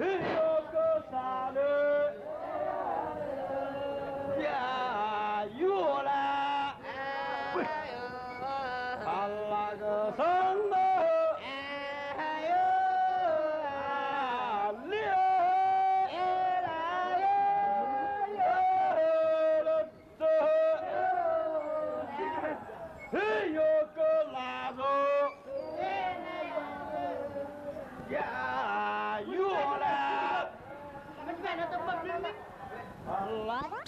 哎呦，个啥嘞？呀，有！love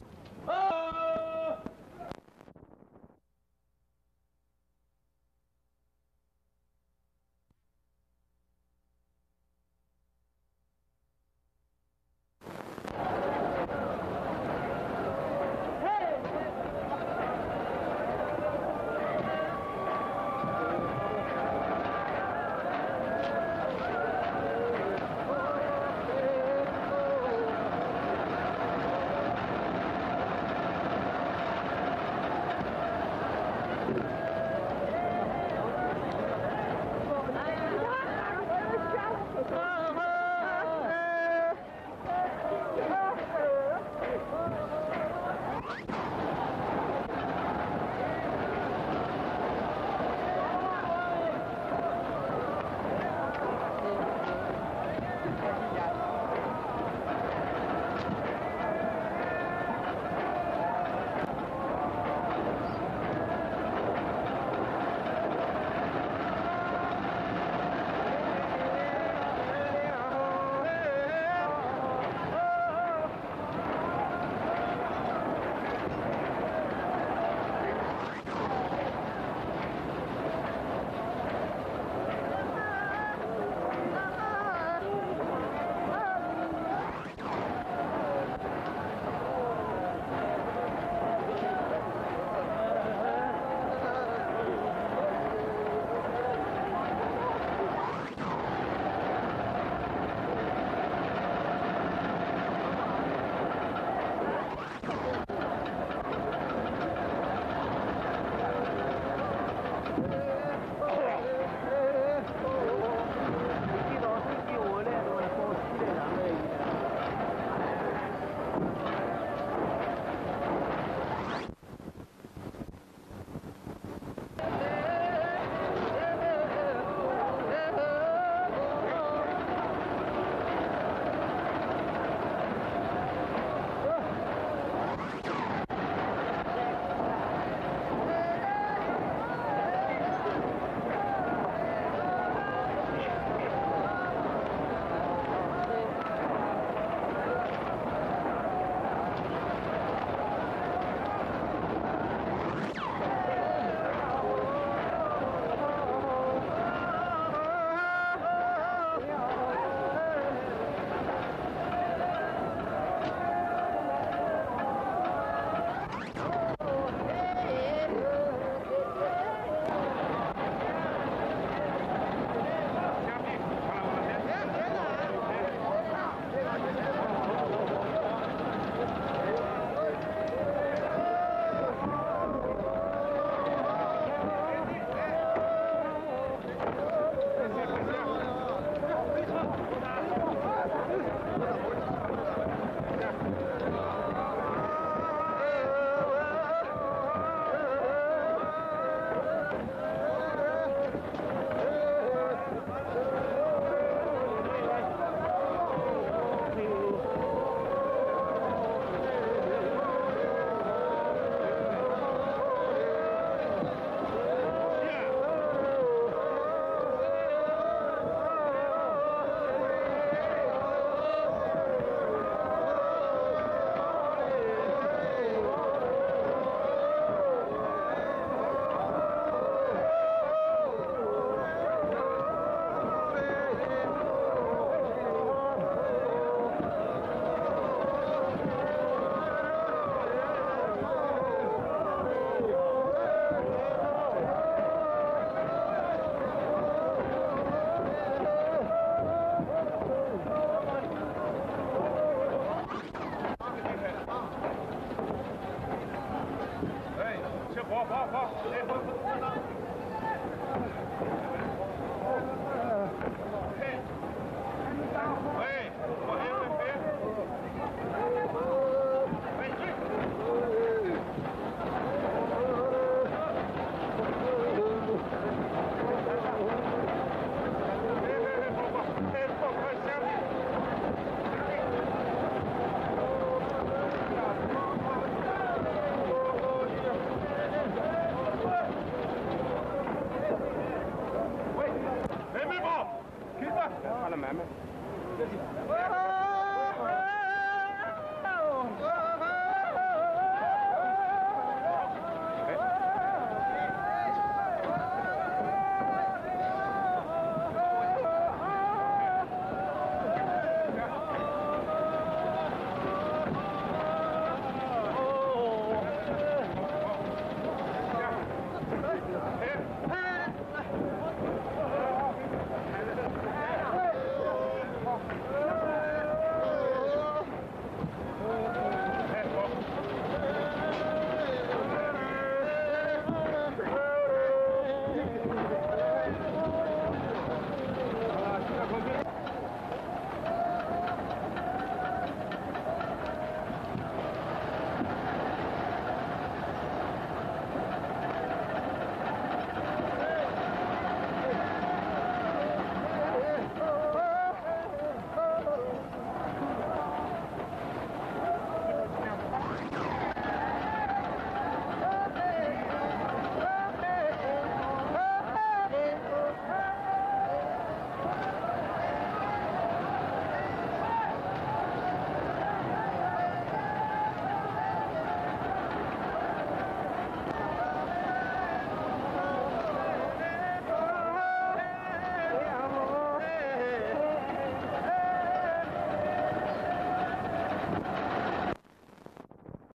好好好，